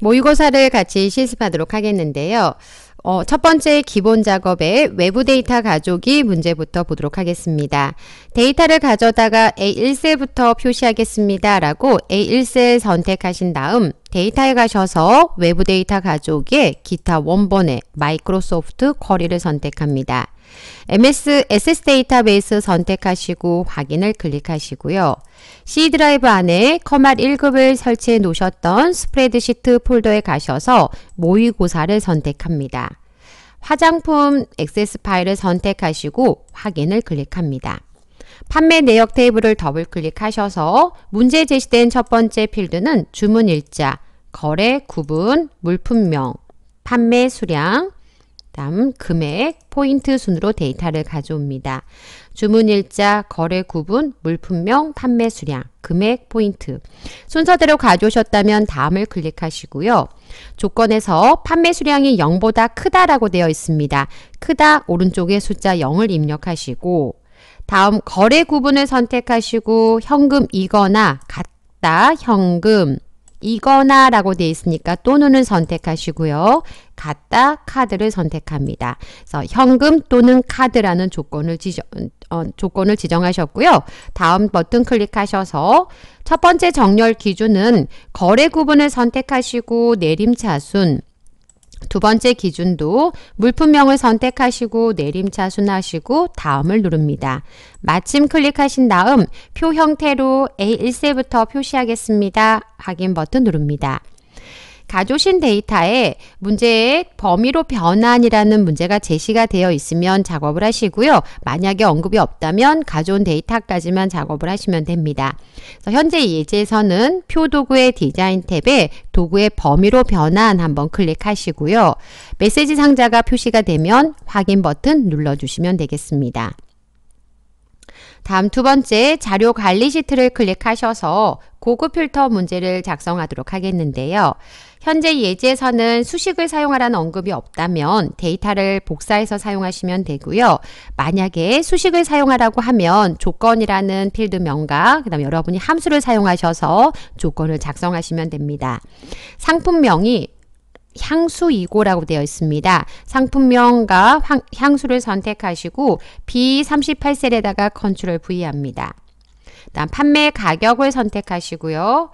모의고사를 같이 실습하도록 하겠는데요. 어, 첫 번째 기본 작업에 외부 데이터 가져오기 문제부터 보도록 하겠습니다. 데이터를 가져다가 A1셀부터 표시하겠습니다. 라고 A1셀 선택하신 다음 데이터에 가셔서 외부 데이터 가져오기에 기타 원본의 마이크로소프트 query를 선택합니다. MS Access 데이터베이스 선택하시고 확인을 클릭하시고요. C 드라이브 안에 컴활 1급을 설치해 놓으셨던 스프레드시트 폴더에 가셔서 모의고사를 선택합니다. 화장품 Access 파일을 선택하시고 확인을 클릭합니다. 판매 내역 테이블을 더블 클릭하셔서 문제 제시된 첫 번째 필드는 주문 일자, 거래 구분, 물품명, 판매 수량, 다음 금액, 포인트 순으로 데이터를 가져옵니다. 주문 일자, 거래 구분, 물품명, 판매 수량, 금액, 포인트. 순서대로 가져오셨다면 다음을 클릭하시고요. 조건에서 판매 수량이 0보다 크다라고 되어 있습니다. 크다 오른쪽에 숫자 0을 입력하시고 다음 거래 구분을 선택하시고 현금이거나 같다 현금 이거나 라고 되어 있으니까 또는을 선택하시고요. 같다 카드를 선택합니다. 그래서 현금 또는 카드라는 조건을 지정, 어, 조건을 지정하셨고요. 다음 버튼 클릭하셔서 첫 번째 정렬 기준은 거래 구분을 선택하시고 내림차순 두 번째 기준도 물품명을 선택하시고 내림차 순 하시고 다음을 누릅니다. 마침 클릭하신 다음 표 형태로 A1셀부터 표시하겠습니다. 확인 버튼 누릅니다. 가져오신 데이터에 문제의 범위로 변환이라는 문제가 제시가 되어 있으면 작업을 하시고요. 만약에 언급이 없다면 가져온 데이터까지만 작업을 하시면 됩니다. 현재 예제에서는 표 도구의 디자인 탭에 도구의 범위로 변환 한번 클릭하시고요. 메시지 상자가 표시가 되면 확인 버튼 눌러주시면 되겠습니다. 다음 두 번째 자료 관리 시트를 클릭하셔서 고급 필터 문제를 작성하도록 하겠는데요. 현재 예제에서는 수식을 사용하라는 언급이 없다면 데이터를 복사해서 사용하시면 되고요. 만약에 수식을 사용하라고 하면 조건이라는 필드명과 그 다음 여러분이 함수를 사용하셔서 조건을 작성하시면 됩니다. 상품명이 향수이고라고 되어 있습니다. 상품명과 향수를 선택하시고 B38셀에다가 컨트롤 V 합니다. 다음 판매 가격을 선택하시고요.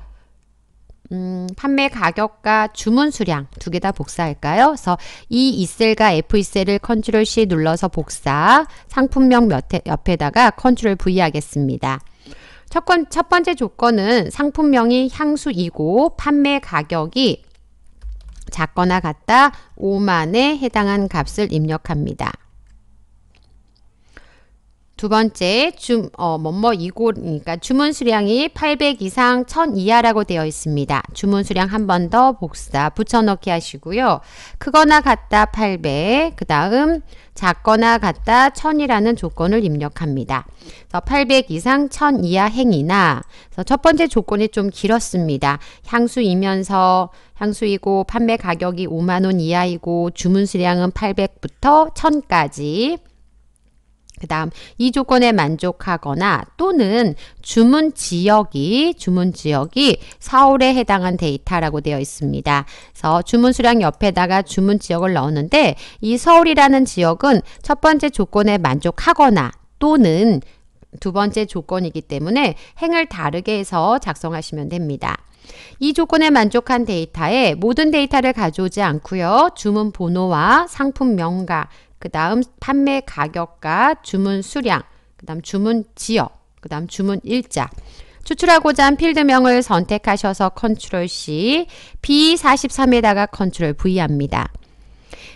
음, 판매 가격과 주문 수량 두 개 다 복사할까요? 그래서 E2셀과 F2셀을 컨트롤 C 눌러서 복사, 상품명 옆에다가 컨트롤 V 하겠습니다. 첫, 건, 첫 번째 조건은 상품명이 향수이고 판매 가격이 작거나 같다 5만에 해당한 값을 입력합니다. 두 번째 주, 어, 뭐뭐 이고니까 주문 수량이 800 이상 1000 이하라고 되어 있습니다. 주문 수량 한 번 더 복사 붙여넣기 하시고요. 크거나 같다 800, 그 다음 작거나 같다 1000이라는 조건을 입력합니다. 그래서 800 이상 1000 이하 행위나 첫 번째 조건이 좀 길었습니다. 향수이면서 향수이고 판매 가격이 5만원 이하이고 주문 수량은 800부터 1000까지 그 다음 이 조건에 만족하거나 또는 주문 지역이 주문 지역이 서울에 해당한 데이터라고 되어 있습니다. 그래서 주문 수량 옆에다가 주문 지역을 넣었는데 이 서울이라는 지역은 첫 번째 조건에 만족하거나 또는 두 번째 조건이기 때문에 행을 다르게 해서 작성하시면 됩니다. 이 조건에 만족한 데이터에 모든 데이터를 가져오지 않고요. 주문 번호와 상품 명가, 그 다음 판매 가격과 주문 수량, 그 다음 주문 지역, 그 다음 주문 일자. 추출하고자 한 필드명을 선택하셔서 컨트롤 C, B43에다가 컨트롤 V 합니다.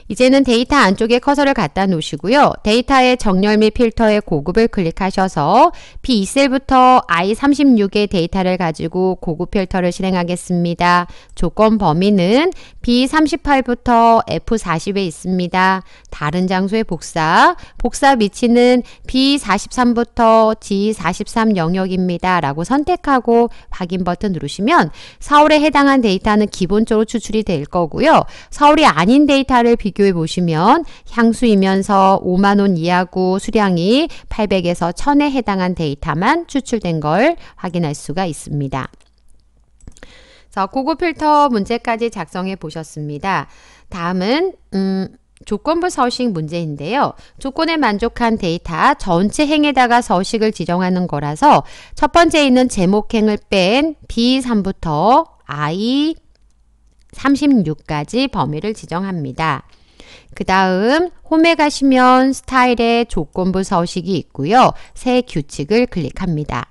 이제는 데이터 안쪽에 커서를 갖다 놓으시고요. 데이터의 정렬 및 필터의 고급을 클릭하셔서 B2셀부터 I36의 데이터를 가지고 고급 필터를 실행하겠습니다. 조건 범위는 B38부터 F40에 있습니다. 다른 장소에 복사, 복사 위치는 B43부터 G43 영역입니다. 라고 선택하고 확인 버튼 누르시면 서울에 해당한 데이터는 기본적으로 추출이 될 거고요. 서울이 아닌 데이터를 비교 비교해 보시면 향수이면서 5만원 이하고 수량이 800에서 1000에 해당한 데이터만 추출된 걸 확인할 수가 있습니다. 자, 고급 필터 문제까지 작성해 보셨습니다. 다음은 음, 조건부 서식 문제인데요. 조건에 만족한 데이터 전체 행에다가 서식을 지정하는 거라서 첫 번째 있는 제목행을 뺀 B3부터 I 36까지 범위를 지정합니다. 그 다음 홈에 가시면 스타일의 조건부 서식이 있고요. 새 규칙을 클릭합니다.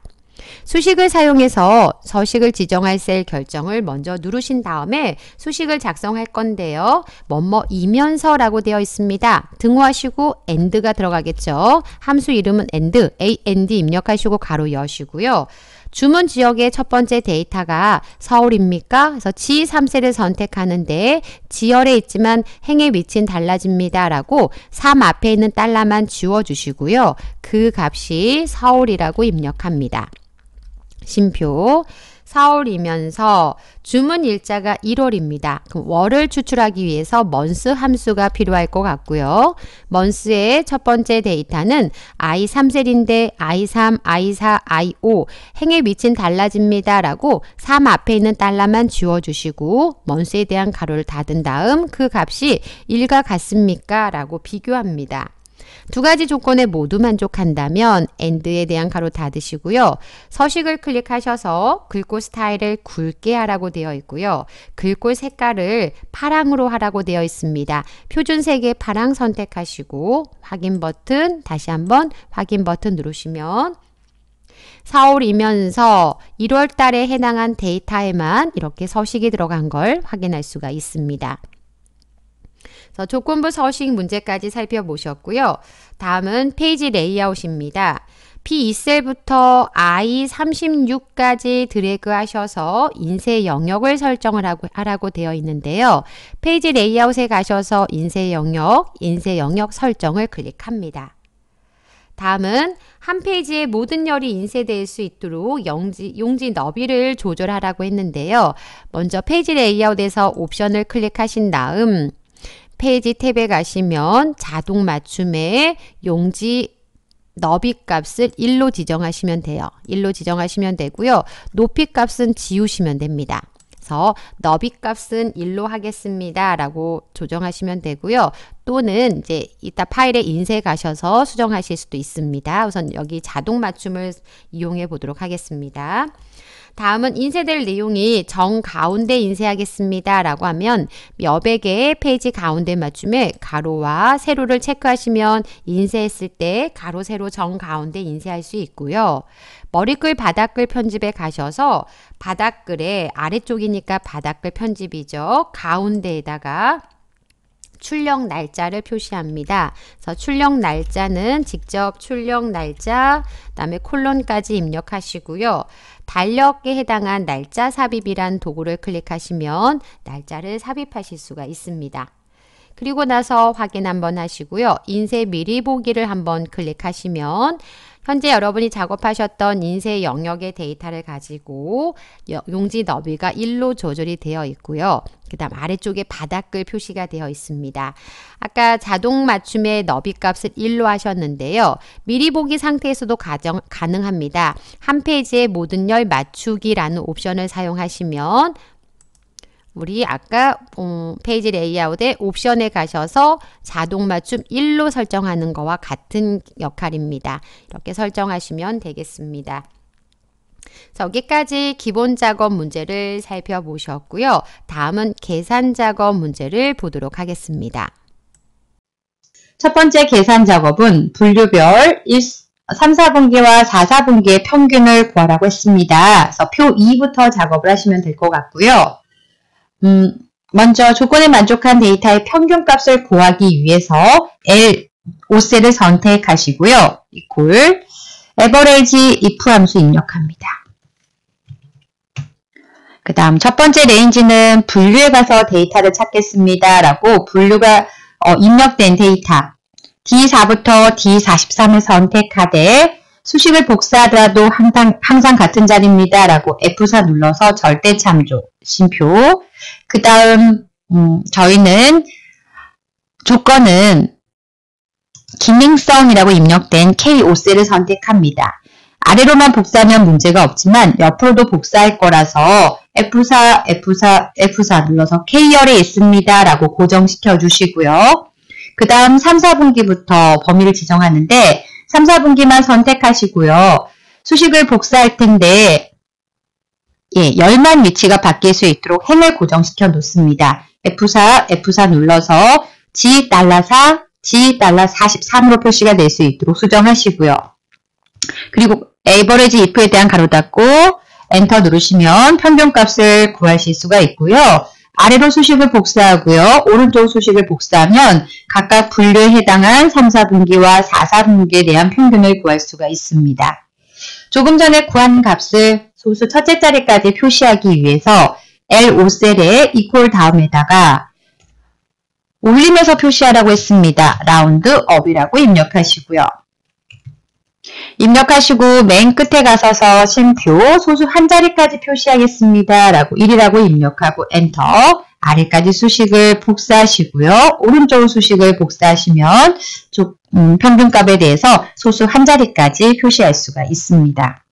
수식을 사용해서 서식을 지정할 셀 결정을 먼저 누르신 다음에 수식을 작성할 건데요. 뭐뭐 이면서라고 되어 있습니다. 등호하시고 and가 들어가겠죠. 함수 이름은 and, and 입력하시고 가로 여시고요. 주문 지역의 첫 번째 데이터가 서울입니까? 그래서 G3셀을 선택하는데 지열에 있지만 행의 위치는 달라집니다. 라고 3 앞에 있는 달러만 지워주시고요. 그 값이 서울이라고 입력합니다. 심표 4월이면서 주문 일자가 1월입니다. 그럼 월을 추출하기 위해서 먼스 함수가 필요할 것 같고요. 먼스의 첫 번째 데이터는 i3셀인데 i3, i4, i5 행의 위치는 달라집니다. 라고 3 앞에 있는 달러만 지워주시고 먼스에 대한 가로를 닫은 다음 그 값이 1과 같습니까? 라고 비교합니다. 두 가지 조건에 모두 만족한다면 end에 대한 가로 닫으시고요. 서식을 클릭하셔서 글꼴 스타일을 굵게 하라고 되어 있고요. 글꼴 색깔을 파랑으로 하라고 되어 있습니다. 표준 색의 파랑 선택하시고 확인 버튼 다시 한번 확인 버튼 누르시면 4월이면서 1월 달에 해당한 데이터에만 이렇게 서식이 들어간 걸 확인할 수가 있습니다. 조건부 서식 문제까지 살펴보셨고요. 다음은 페이지 레이아웃입니다. B2셀부터 I36까지 드래그 하셔서 인쇄 영역을 설정을 하고, 하라고 되어 있는데요. 페이지 레이아웃에 가셔서 인쇄 영역, 인쇄 영역 설정을 클릭합니다. 다음은 한 페이지에 모든 열이 인쇄될 수 있도록 용지, 용지 너비를 조절하라고 했는데요. 먼저 페이지 레이아웃에서 옵션을 클릭하신 다음 페이지 탭에 가시면 자동 맞춤에 용지 너비 값을 1로 지정하시면 돼요. 1로 지정하시면 되고요. 높이 값은 지우시면 됩니다. 그래서 너비 값은 1로 하겠습니다. 라고 조정하시면 되고요. 또는 이제 이따 파일에 인쇄 가셔서 수정하실 수도 있습니다. 우선 여기 자동 맞춤을 이용해 보도록 하겠습니다. 다음은 인쇄될 내용이 정 가운데 인쇄하겠습니다. 라고 하면 여백의 페이지 가운데 맞춤에 가로와 세로를 체크하시면 인쇄했을 때 가로, 세로, 정 가운데 인쇄할 수 있고요. 머리글, 바닥글 편집에 가셔서 바닥글의 아래쪽이니까 바닥글 편집이죠. 가운데에다가 출력 날짜를 표시합니다. 그래서 출력 날짜는 직접 출력 날짜, 그다음에 콜론까지 입력하시고요. 달력에 해당한 날짜 삽입이란 도구를 클릭하시면 날짜를 삽입하실 수가 있습니다. 그리고 나서 확인 한번 하시고요. 인쇄 미리 보기를 한번 클릭하시면 현재 여러분이 작업하셨던 인쇄 영역의 데이터를 가지고 용지 너비가 1로 조절이 되어 있고요. 그 다음 아래쪽에 바닥글 표시가 되어 있습니다. 아까 자동 맞춤의 너비 값을 1로 하셨는데요. 미리 보기 상태에서도 가정, 가능합니다. 한 페이지의 모든 열 맞추기라는 옵션을 사용하시면 우리 아까 음, 페이지 레이아웃의 옵션에 가셔서 자동 맞춤 1로 설정하는 거와 같은 역할입니다. 이렇게 설정하시면 되겠습니다. 여기까지 기본 작업 문제를 살펴보셨고요. 다음은 계산 작업 문제를 보도록 하겠습니다. 첫 번째 계산 작업은 분류별 1, 3, 4분기와 4, 4분기의 평균을 구하라고 했습니다. 그래서 표 2부터 작업을 하시면 될 것 같고요. 음, 먼저 조건에 만족한 데이터의 평균값을 구하기 위해서 L 5셀을 선택하시고요. equal average if 함수 입력합니다. 그 다음 첫 번째 range는 분류에 가서 데이터를 찾겠습니다. 라고 분류가 어, 입력된 데이터 D4부터 D43을 선택하되 수식을 복사하더라도 항상, 항상 같은 자리입니다. 라고 F4 눌러서 절대 참조, 쉼표. 그 다음, 음, 저희는 조건은 기능성이라고 입력된 K5셀을 선택합니다. 아래로만 복사하면 문제가 없지만 옆으로도 복사할 거라서 F4, F4, F4 눌러서 K열에 있습니다. 라고 고정시켜 주시고요. 그 다음 3, 4분기부터 범위를 지정하는데 3, 4분기만 선택하시고요. 수식을 복사할 텐데 예, 열만 위치가 바뀔 수 있도록 행을 고정시켜 놓습니다. F4, F4 눌러서 G 달러 4, G 달러 43으로 표시가 될 수 있도록 수정하시고요. 그리고 에버리지 if에 대한 가로 닫고 엔터 누르시면 평균값을 구하실 수가 있고요. 아래로 수식을 복사하고요. 오른쪽 수식을 복사하면 각각 분류에 해당한 3, 4분기와 4, 4분기에 대한 평균을 구할 수가 있습니다. 조금 전에 구한 값을 소수 첫째 자리까지 표시하기 위해서 L5셀에 equal 다음에다가 올림해서 표시하라고 했습니다. round up이라고 입력하시고요. 입력하시고 맨 끝에 가셔서 쉼표 소수 한 자리까지 표시하겠습니다. 라고 1이라고 입력하고 엔터 아래까지 수식을 복사하시고요. 오른쪽 수식을 복사하시면 음, 평균값에 대해서 소수 한 자리까지 표시할 수가 있습니다.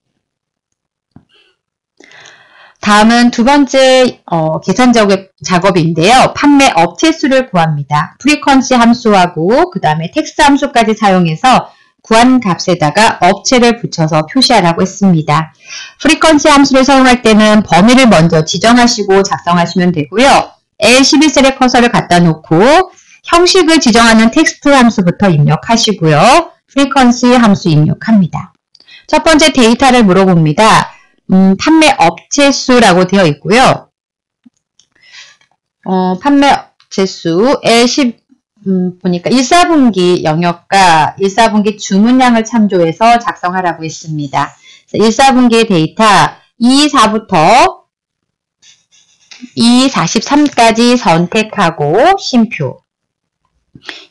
다음은 두 번째 어, 계산 작업인데요. 판매 업체 수를 구합니다. frequency 함수하고 그 다음에 텍스 함수까지 사용해서 구한 값에다가 업체를 붙여서 표시하라고 했습니다. frequency 함수를 사용할 때는 범위를 먼저 지정하시고 작성하시면 되고요. L11셀에 커서를 갖다 놓고 형식을 지정하는 텍스트 함수부터 입력하시고요. frequency 함수 입력합니다. 첫 번째 데이터를 물어봅니다. 음, 판매 업체 수라고 되어 있고요. 어, 판매 업체 수 L10 음, 보니까 1, 4분기 영역과 1, 4분기 주문량을 참조해서 작성하라고 했습니다. 1, 4분기의 데이터 E4부터 2, 43까지 선택하고 심표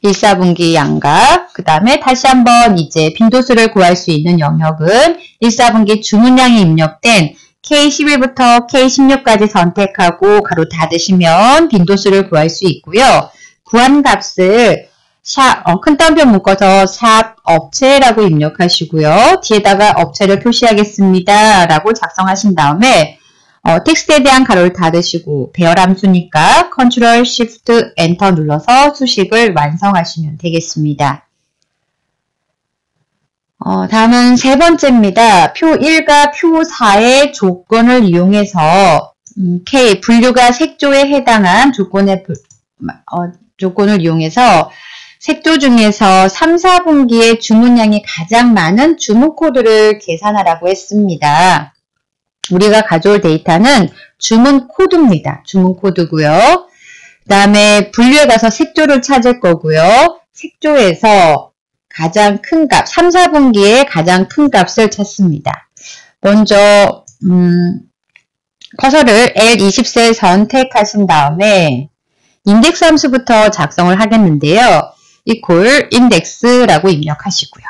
1, 4분기 양각 그 다음에 다시 한번 이제 빈도수를 구할 수 있는 영역은 1, 4분기 주문량이 입력된 K11부터 K16까지 선택하고 가로 닫으시면 빈도수를 구할 수 있고요. 구한 값을 샵, 어, 큰 따옴표 묶어서 샵 업체라고 입력하시고요. 뒤에다가 업체를 표시하겠습니다. 라고 작성하신 다음에 어, text에 대한 가로를 닫으시고 배열 함수니까 컨트롤 Shift 엔터 눌러서 수식을 완성하시면 되겠습니다. 어, 다음은 세 번째입니다. 표 1과 표 4의 조건을 이용해서 음, K 분류가 색조에 해당한 조건의 어, 조건을 이용해서 색조 중에서 3, 4분기의 주문량이 가장 많은 주문 코드를 계산하라고 했습니다. 우리가 가져올 데이터는 주문 코드입니다. 주문 코드고요. 그 다음에 분류에 가서 색조를 찾을 거고요. 색조에서 가장 큰 값, 3, 4분기의 가장 큰 값을 찾습니다. 먼저 음, 커서를 L20셀 선택하신 다음에 index 함수부터 작성을 하겠는데요. equal index라고 입력하시고요.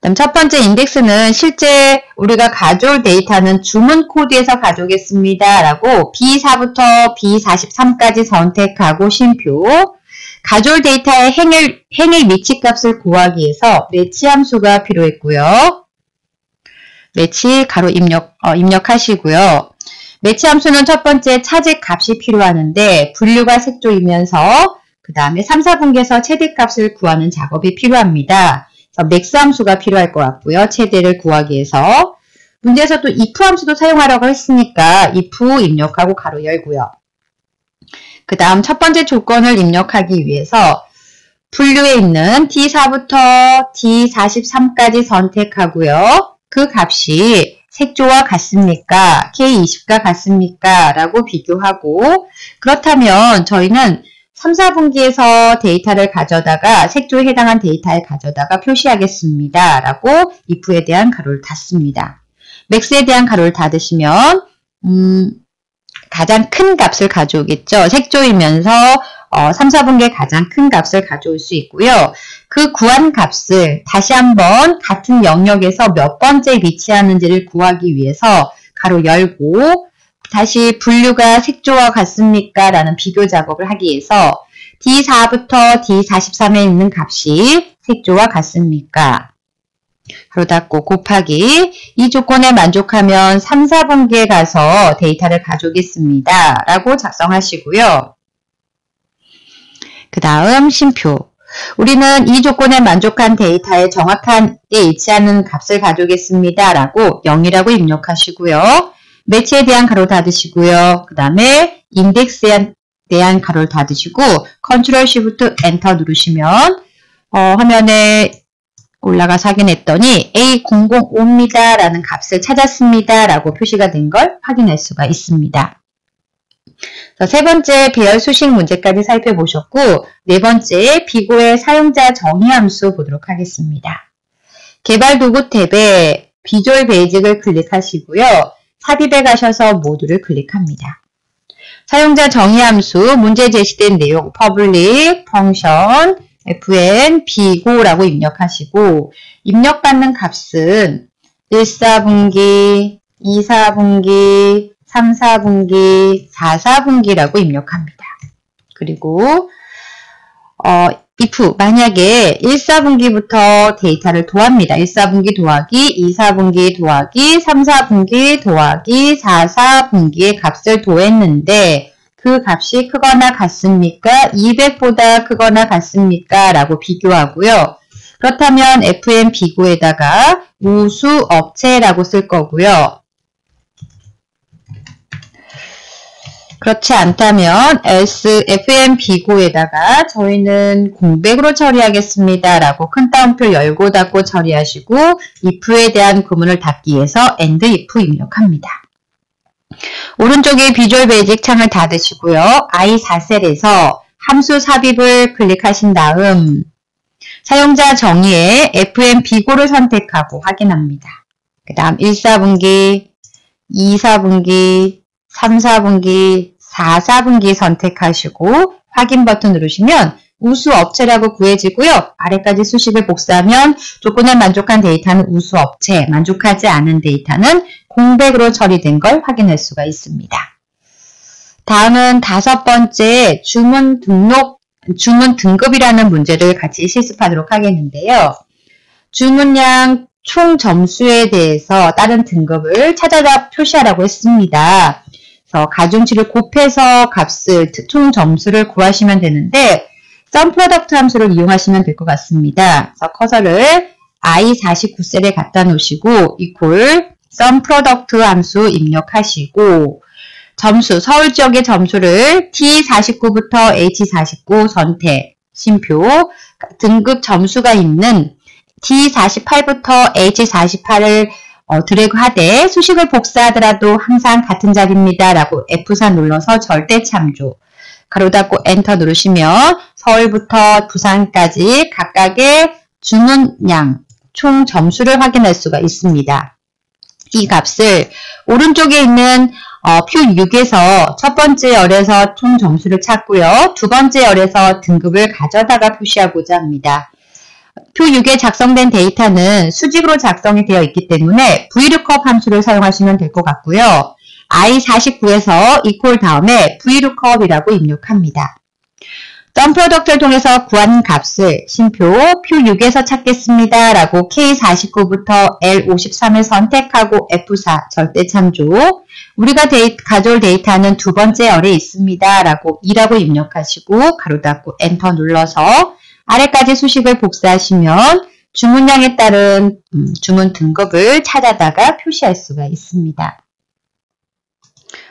다음 첫 번째 index는 실제 우리가 가져올 데이터는 주문 코드에서 가져오겠습니다. 라고 B4부터 B43까지 선택하고 쉼표 가져올 데이터의 행일, 행일 위치 값을 구하기 위해서 매치 함수가 필요했고요. 매치 가로 입력, 어, 입력하시고요. 매치 함수는 첫 번째 찾을 값이 필요하는데 분류가 색조이면서 그 다음에 3, 4분기에서 최대값을 구하는 작업이 필요합니다. max 함수가 필요할 것 같고요. 최대를 구하기 위해서 문제에서 또 if 함수도 사용하라고 했으니까 if 입력하고 가로 열고요. 그 다음 첫 번째 조건을 입력하기 위해서 분류에 있는 D4부터 D43까지 선택하고요. 그 값이 색조와 같습니까? K20과 같습니까? 라고 비교하고 그렇다면 저희는 3, 4분기에서 데이터를 가져다가 색조에 해당한 데이터에 가져다가 표시하겠습니다. 라고 if에 대한 가로를 닫습니다. max에 대한 가로를 닫으시면 음, 가장 큰 값을 가져오겠죠. 색조이면서 어, 3, 4분기에 가장 큰 값을 가져올 수 있고요. 그 구한 값을 다시 한번 같은 영역에서 몇 번째 위치하는지를 구하기 위해서 가로 열고 다시 분류가 색조와 같습니까? 라는 비교 작업을 하기 위해서 D4부터 D43에 있는 값이 색조와 같습니까? 가로 닫고 곱하기 이 조건에 만족하면 3, 4분기에 가서 데이터를 가져오겠습니다. 라고 작성하시고요. 그 다음 심표. 우리는 이 조건에 만족한 데이터의 정확한 에 일치하는 값을 가져오겠습니다. 라고 0이라고 입력하시고요. match에 대한 가로 닫으시고요. 그 다음에 index에 대한 가로를 닫으시고 컨트롤 시프트 엔터 누르시면 어, 화면에 올라가서 확인했더니 A005입니다 라는 값을 찾았습니다 라고 표시가 된 걸 확인할 수가 있습니다. 세 번째 배열 수식 문제까지 살펴보셨고 네 번째 비고의 사용자 정의 함수 보도록 하겠습니다. 개발 도구 탭에 비주얼 베이직을 클릭하시고요. 삽입에 가셔서 모두를 클릭합니다. 사용자 정의 함수 문제 제시된 내용 public, function, fn, 비고라고 입력하시고 입력받는 값은 1, 4분기, 2, 4분기, 3, 4분기, 4, 4분기라고 입력합니다. 그리고 어, if 만약에 1, 4분기부터 데이터를 도합니다. 1, 4분기 더하기 2, 4분기 더하기 3, 4분기 더하기 4, 4분기의 값을 도했는데 그 값이 크거나 같습니까? 200보다 크거나 같습니까? 라고 비교하고요. 그렇다면 FM 비고에다가 우수 업체라고 쓸 거고요. 그렇지 않다면 else fm 비고에다가 저희는 공백으로 처리하겠습니다. 라고 큰 따옴표 열고 닫고 처리하시고 if에 대한 구문을 닫기 위해서 and if 입력합니다. 오른쪽에 비주얼 베이직 창을 닫으시고요. i4셀에서 함수 삽입을 클릭하신 다음 사용자 정의에 fm 비고를 선택하고 확인합니다. 그 다음 1, 4분기, 2, 4분기, 3, 4분기, 4, 4분기 선택하시고 확인 버튼 누르시면 우수 업체라고 구해지고요. 아래까지 수식을 복사하면 조건에 만족한 데이터는 우수 업체, 만족하지 않은 데이터는 공백으로 처리된 걸 확인할 수가 있습니다. 다음은 다섯 번째 주문 등록, 주문 등급이라는 문제를 같이 실습하도록 하겠는데요. 주문량 총 점수에 대해서 다른 등급을 찾아다 표시하라고 했습니다. 그래서 가중치를 곱해서 값을 총 점수를 구하시면 되는데 sum product 함수를 이용하시면 될 것 같습니다. 그래서 커서를 i49셀에 갖다 놓으시고 equal sum product 함수 입력하시고 점수 서울 지역의 점수를 D49부터 H49 선택 쉼표 등급 점수가 있는 T48부터 H48을 어, 드래그 하되 수식을 복사하더라도 항상 같은 자리입니다. 라고 F4 눌러서 절대 참조. 가로 닫고 엔터 누르시면 서울부터 부산까지 각각의 주문량, 총 점수를 확인할 수가 있습니다. 이 값을 오른쪽에 있는 어, 표 6에서 첫 번째 열에서 총 점수를 찾고요. 두 번째 열에서 등급을 가져다가 표시하고자 합니다. 표 6에 작성된 데이터는 수직으로 작성이 되어 있기 때문에 VLOOKUP 함수를 사용하시면 될 것 같고요. I49에서 equal 다음에 VLOOKUP이라고 입력합니다. SUMPRODUCT를 통해서 구한 값을 쉼표 표 6에서 찾겠습니다. 라고 K49부터 L53을 선택하고 F4 절대 참조 우리가 데이, 가져올 데이터는 두 번째 열에 있습니다. 라고 2라고 입력하시고 괄호 닫고 엔터 눌러서 아래까지 수식을 복사하시면 주문량에 따른 음, 주문 등급을 찾아다가 표시할 수가 있습니다.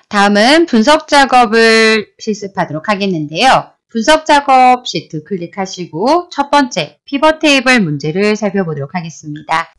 다음은 분석 작업을 실습하도록 하겠는데요. 분석 작업 시트 클릭하시고 첫 번째 피벗 테이블 문제를 살펴보도록 하겠습니다.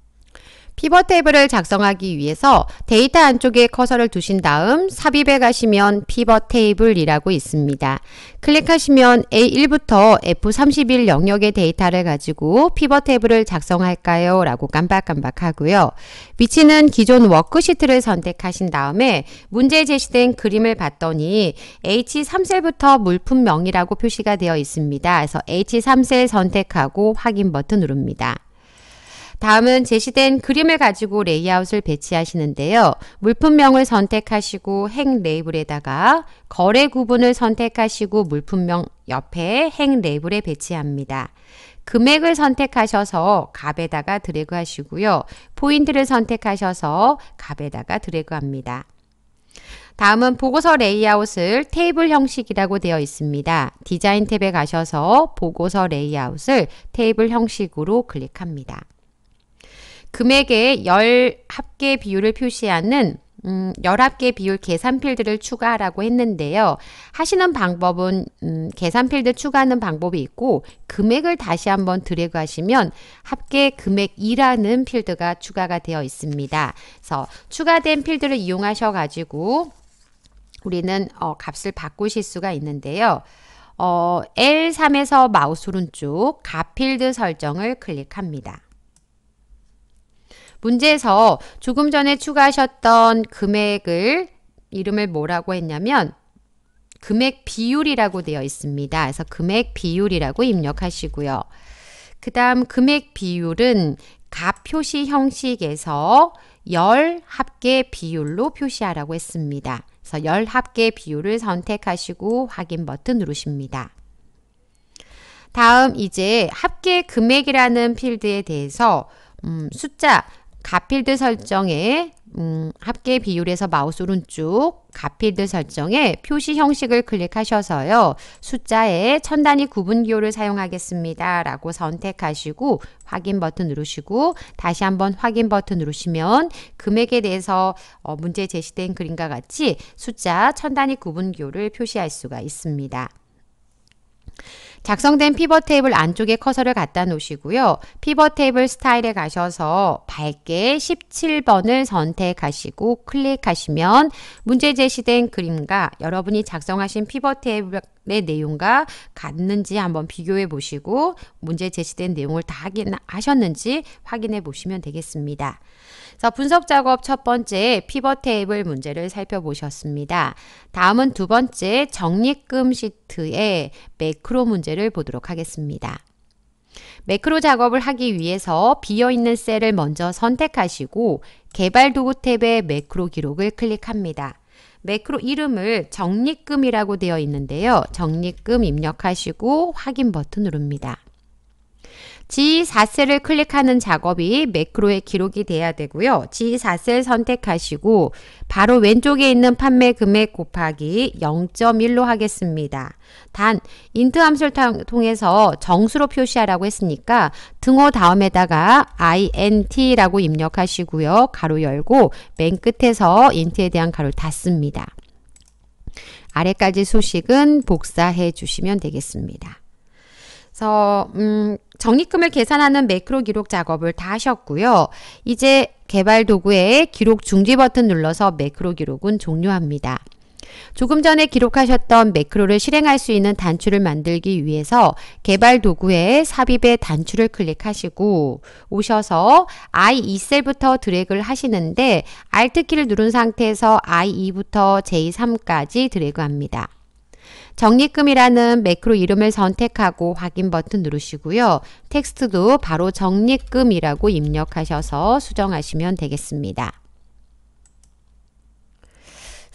피벗 테이블을 작성하기 위해서 데이터 안쪽에 커서를 두신 다음 삽입에 가시면 피벗 테이블이라고 있습니다. 클릭하시면 A1부터 F31 영역의 데이터를 가지고 피벗 테이블을 작성할까요? 라고 깜빡깜빡 하고요. 위치는 기존 워크시트를 선택하신 다음에 문제에 제시된 그림을 봤더니 H3셀부터 물품명이라고 표시가 되어 있습니다. 그래서 H3셀 선택하고 확인 버튼 누릅니다. 다음은 제시된 그림을 가지고 레이아웃을 배치하시는데요. 물품명을 선택하시고 행 레이블에다가 거래 구분을 선택하시고 물품명 옆에 행 레이블에 배치합니다. 금액을 선택하셔서 값에다가 드래그 하시고요. 포인트를 선택하셔서 값에다가 드래그 합니다. 다음은 보고서 레이아웃을 테이블 형식이라고 되어 있습니다. 디자인 탭에 가셔서 보고서 레이아웃을 테이블 형식으로 클릭합니다. 금액의 열 합계 비율을 표시하는 음, 열합계 비율 계산 필드를 추가하라고 했는데요. 하시는 방법은 음, 계산 필드 추가하는 방법이 있고 금액을 다시 한번 드래그 하시면 합계 금액 2라는 필드가 추가가 되어 있습니다. 그래서 추가된 필드를 이용하셔 가지고 우리는 어, 값을 바꾸실 수가 있는데요. 어, L3에서 마우스 오른쪽 값 필드 설정을 클릭합니다. 문제에서 조금 전에 추가하셨던 금액을 이름을 뭐라고 했냐면 금액 비율이라고 되어 있습니다. 그래서 금액 비율이라고 입력하시고요. 그 다음 금액 비율은 값 표시 형식에서 열 합계 비율로 표시하라고 했습니다. 그래서 열 합계 비율을 선택하시고 확인 버튼 누르십니다. 다음 이제 합계 금액이라는 필드에 대해서 음, 숫자 값 필드 설정에 음, 합계 비율에서 마우스 오른쪽 값 필드 설정에 표시 형식을 클릭하셔서요. 숫자에 천 단위 구분 기호를 사용하겠습니다. 라고 선택하시고 확인 버튼 누르시고 다시 한번 확인 버튼 누르시면 금액에 대해서 어, 문제 제시된 그림과 같이 숫자 천 단위 구분 기호를 표시할 수가 있습니다. 작성된 피벗 테이블 안쪽에 커서를 갖다 놓으시고요. 피벗 테이블 스타일에 가셔서 밝게 17번을 선택하시고 클릭하시면 문제 제시된 그림과 여러분이 작성하신 피벗 테이블의 내용과 같는지 한번 비교해 보시고 문제 제시된 내용을 다 확인하셨는지 확인해 보시면 되겠습니다. 자, 분석 작업 첫 번째 피벗 테이블 문제를 살펴보셨습니다. 다음은 두 번째 적립금 시트의 매크로 문제를 보도록 하겠습니다. 매크로 작업을 하기 위해서 비어있는 셀을 먼저 선택하시고 개발 도구 탭의 매크로 기록을 클릭합니다. 매크로 이름을 적립금이라고 되어 있는데요. 적립금 입력하시고 확인 버튼 누릅니다. G4셀을 클릭하는 작업이 매크로에 기록이 돼야 되고요. G4셀 선택하시고 바로 왼쪽에 있는 판매 금액 곱하기 0.1로 하겠습니다. 단 INT 함수를 통해서 정수로 표시하라고 했으니까 등호 다음에다가 int라고 입력하시고요. 가로 열고 맨 끝에서 인트에 대한 가로를 닫습니다. 아래까지 소식은 복사해 주시면 되겠습니다. 그래서 음, 적립금을 계산하는 매크로 기록 작업을 다 하셨고요. 이제 개발 도구에 기록 중지 버튼 눌러서 매크로 기록은 종료합니다. 조금 전에 기록하셨던 매크로를 실행할 수 있는 단추를 만들기 위해서 개발 도구에 삽입의 단추를 클릭하시고 오셔서 I2셀부터 드래그를 하시는데 Alt키를 누른 상태에서 I2부터 J3까지 드래그합니다. 적립금이라는 매크로 이름을 선택하고 확인 버튼 누르시고요. 텍스트도 바로 적립금이라고 입력하셔서 수정하시면 되겠습니다.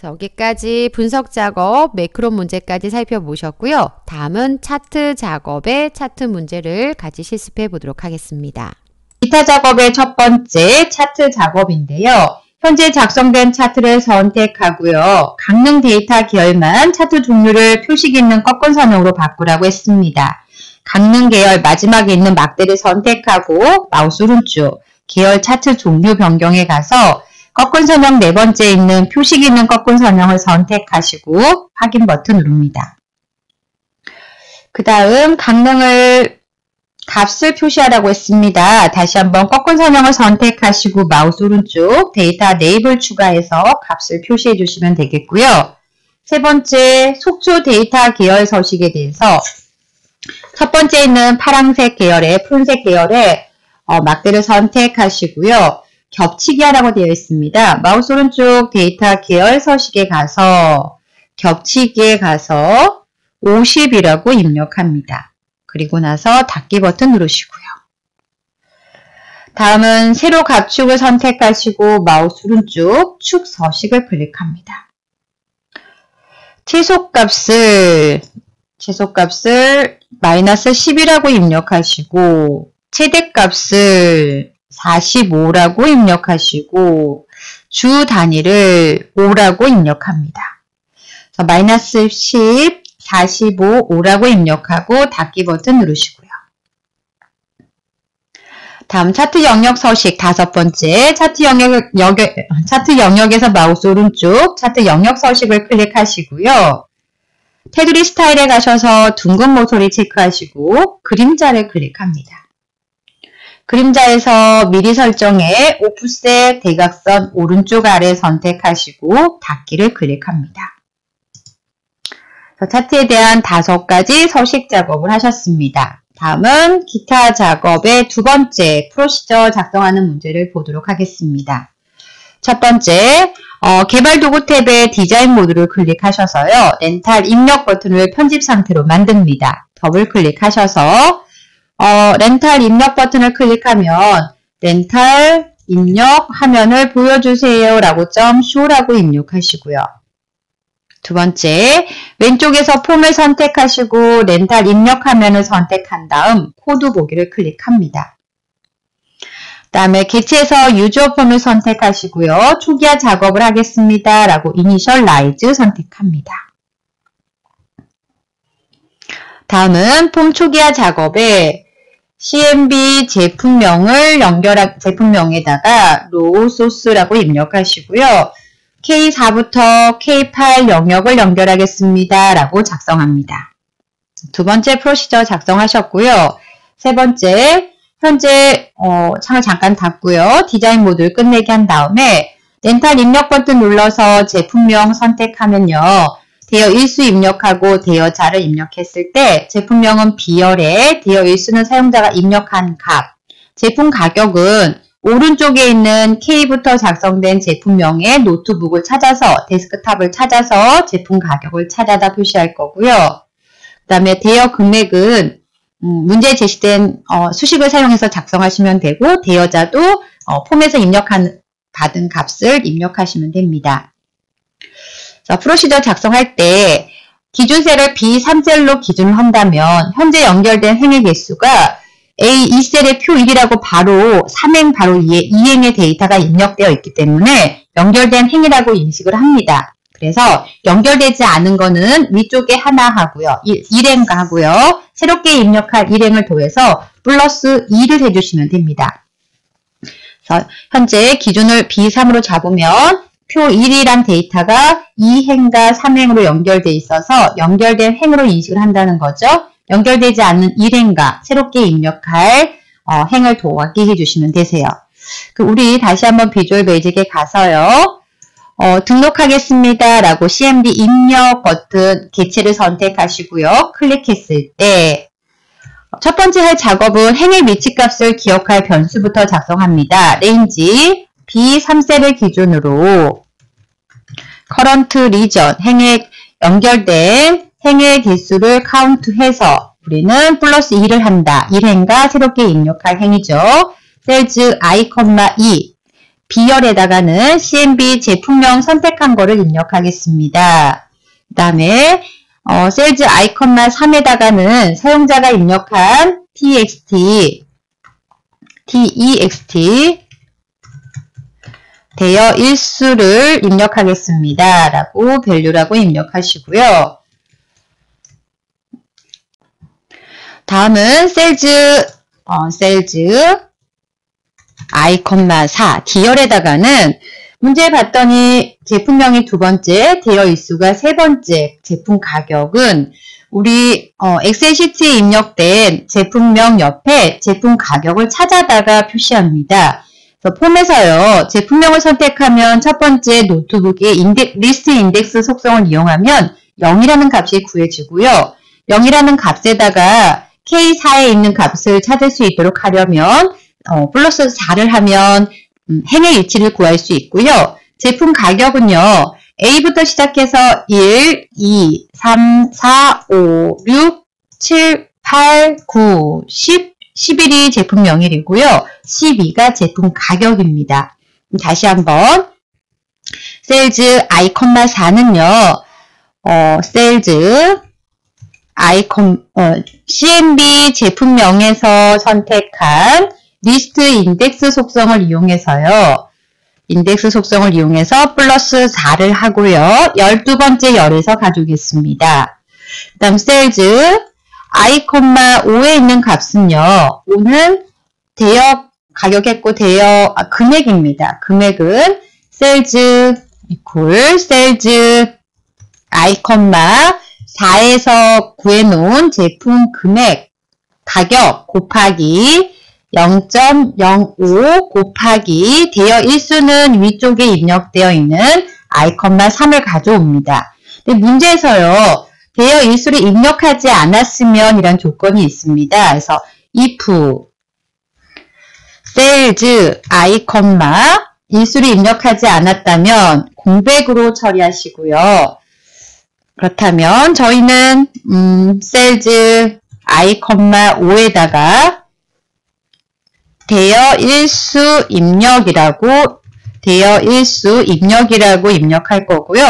여기까지 분석 작업, 매크로 문제까지 살펴보셨고요. 다음은 차트 작업의 차트 문제를 같이 실습해 보도록 하겠습니다. 기타 작업의 첫 번째 차트 작업인데요. 현재 작성된 차트를 선택하고요. 강릉 데이터 계열만 차트 종류를 표식 있는 꺾은 선형으로 바꾸라고 했습니다. 강릉 계열 마지막에 있는 막대를 선택하고 마우스 오른쪽 계열 차트 종류 변경에 가서 꺾은 선형 네 번째 있는 표식 있는 꺾은 선형을 선택하시고 확인 버튼 누릅니다. 그 다음 강릉을 값을 표시하라고 했습니다. 다시 한번 꺾은 선형을 선택하시고 마우스 오른쪽 데이터 레이블 추가해서 값을 표시해 주시면 되겠고요. 세 번째 속초 데이터 계열 서식에 대해서 첫 번째 있는 파란색 계열의 푸른색 계열의 어, 막대를 선택하시고요. 겹치기 하라고 되어 있습니다. 마우스 오른쪽 데이터 계열 서식에 가서 겹치기에 가서 50이라고 입력합니다. 그리고 나서 닫기 버튼 누르시고요. 다음은 세로 가축을 선택하시고 마우스 오른쪽 축 서식을 클릭합니다. 최소값을 최소값을 마이너스 10이라고 입력하시고 최대값을 45라고 입력하시고 주 단위를 5라고 입력합니다. 마이너스 10, 45, 5라고 입력하고 닫기 버튼 누르시고요. 다음 차트 영역 서식 다섯 번째 차트 영역, 영역, 차트 영역에서 마우스 오른쪽 차트 영역 서식을 클릭하시고요. 테두리 스타일에 가셔서 둥근 모서리 체크하시고 그림자를 클릭합니다. 그림자에서 미리 설정에 offset 대각선 오른쪽 아래 선택하시고 닫기를 클릭합니다. 차트에 대한 다섯 가지 서식 작업을 하셨습니다. 다음은 기타 작업의 두 번째 프로시저 작성하는 문제를 보도록 하겠습니다. 첫 번째, 어, 개발 도구 탭의 디자인 모드를 클릭하셔서요. 렌탈 입력 버튼을 편집 상태로 만듭니다. 더블 클릭하셔서 어, 렌탈 입력 버튼을 클릭하면 렌탈 입력 화면을 보여주세요 라고 점 show라고 입력하시고요. 두 번째, 왼쪽에서 폼을 선택하시고 렌탈 입력 화면을 선택한 다음 코드 보기를 클릭합니다. 다음에 개체에서 UserForm을 선택하시고요. 초기화 작업을 하겠습니다. 라고 Initialize 선택합니다. 다음은 폼 초기화 작업에 CMB 제품명을 연결한 제품명에다가 RowSource라고 입력하시고요. K4부터 K8 영역을 연결하겠습니다. 라고 작성합니다. 두 번째 프로시저 작성하셨고요. 세 번째, 현재 어, 창을 잠깐 닫고요. 디자인 모드를 끝내게 한 다음에 렌탈 입력 버튼 눌러서 제품명 선택하면요. 대여 일수 입력하고 대여자를 입력했을 때 제품명은 비열에 대여 일수는 사용자가 입력한 값, 제품 가격은 오른쪽에 있는 K부터 작성된 제품명의 노트북을 찾아서 데스크탑을 찾아서 제품 가격을 찾아다 표시할 거고요. 그 다음에 대여 금액은 음, 문제에 제시된 어, 수식을 사용해서 작성하시면 되고 대여자도 어, 폼에서 입력한 받은 값을 입력하시면 됩니다. 자, 프로시저 작성할 때 기준셀을 B3셀로 기준을 한다면 현재 연결된 행의 개수가 A 2셀의 표 1이라고 바로 3행 바로 2에 2행의 데이터가 입력되어 있기 때문에 연결된 행이라고 인식을 합니다. 그래서 연결되지 않은 거는 위쪽에 하나 하고요. 1행 하고요. 새롭게 입력할 1행을 더해서 플러스 2를 해주시면 됩니다. 그래서 현재 기준을 B3으로 잡으면 표 1이란 데이터가 2행과 3행으로 연결되어 있어서 연결된 행으로 인식을 한다는 거죠. 연결되지 않는 1행과 새롭게 입력할 어, 행을 도하기 해주시면 되세요. 그 우리 다시 한번 비주얼 베이직에 가서요. 어, 등록하겠습니다 라고 CMD 입력 버튼 개체를 선택하시고요. 클릭했을 때 첫 번째 할 작업은 행의 위치값을 기억할 변수부터 작성합니다. range B3셀을 기준으로 current region 행에 연결된 행의 개수를 카운트해서 우리는 플러스 2를 한다. 1행과 새롭게 입력할 행이죠. cells i, 2 B열에다가는 CMB 제품명 선택한 거를 입력하겠습니다. 그 다음에 어, cells i, 3에다가는 사용자가 입력한 txt, text 대여 일수를 입력하겠습니다. 라고 value라고 입력하시고요. 다음은 cells 어, cells i, 4 D열에다가는 문제 봤더니 제품명이 두 번째, 대여 일수가 세 번째, 제품 가격은 우리 어, 엑셀 시트에 입력된 제품명 옆에 제품 가격을 찾아다가 표시합니다. 폼에서요. 제품명을 선택하면 첫 번째 노트북의 인덱, 리스트 인덱스 속성을 이용하면 0이라는 값이 구해지고요. 0이라는 값에다가 K4에 있는 값을 찾을 수 있도록 하려면 어, 플러스 4를 하면 음, 행의 위치를 구할 수 있고요. 제품 가격은요. A부터 시작해서 1, 2, 3, 4, 5, 6, 7, 8, 9, 10, 11이 제품 명일이고요. 12가 제품 가격입니다. 다시 한번 셀즈 i, 4는요. 어, 셀즈 아이콘, 어, CMB 제품명에서 선택한 리스트 인덱스 속성을 이용해서요. 인덱스 속성을 이용해서 플러스 4를 하고요. 12번째 열에서 가져오겠습니다. 그 다음 cells i, 5에 있는 값은요. 5는 대여 가격했고 대여 아, 금액입니다. 금액은 cells equal cells i, 4에서 구해놓은 제품 금액 가격 곱하기 0.05 곱하기 대여 일수는 위쪽에 입력되어 있는 i, 3을 가져옵니다. 근데 문제에서요. 대여 일수를 입력하지 않았으면 이런 조건이 있습니다. 그래서 if sales i, 일수를 입력하지 않았다면 공백으로 처리하시고요. 그렇다면 저희는 음, sales i, 5에다가 대여 일수 입력이라고 대여 일수 입력이라고 입력할 거고요.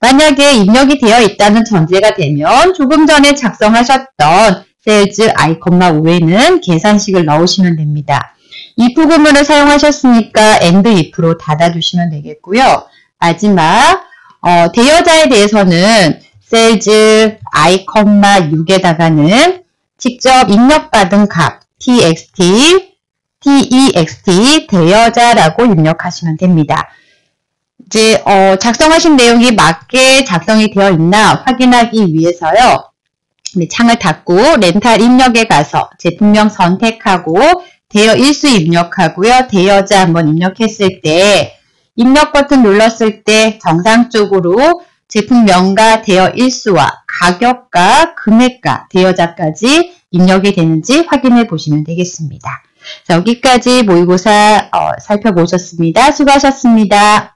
만약에 입력이 되어 있다는 전제가 되면 조금 전에 작성하셨던 셀즈 i, 5에는 계산식을 넣으시면 됩니다. if 구문을 사용하셨으니까 and if로 닫아주시면 되겠고요. 마지막 어, 대여자에 대해서는 셀즈 i, 6에다가는 직접 입력받은 값 txt text 대여자라고 입력하시면 됩니다. 이제 어, 작성하신 내용이 맞게 작성이 되어 있나 확인하기 위해서요. 네, 창을 닫고 렌탈 입력에 가서 제품명 선택하고 대여 일수 입력하고요. 대여자 한번 입력했을 때 입력 버튼 눌렀을 때 정상적으로 제품명과 대여 일수와 가격과 금액과 대여자까지 입력이 되는지 확인해 보시면 되겠습니다. 자, 여기까지 모의고사 어, 살펴보셨습니다. 수고하셨습니다.